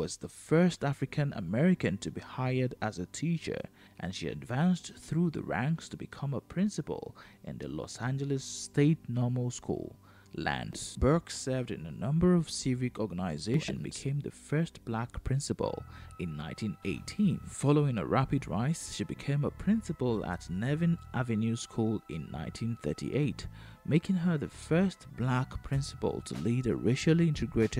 was the first African American to be hired as a teacher, and she advanced through the ranks to become a principal in the Los Angeles State Normal School. Lance Burke served in a number of civic organizations and became the first black principal in 1918. Following a rapid rise, she became a principal at Nevin Avenue School in 1938, making her the first black principal to lead a racially integrated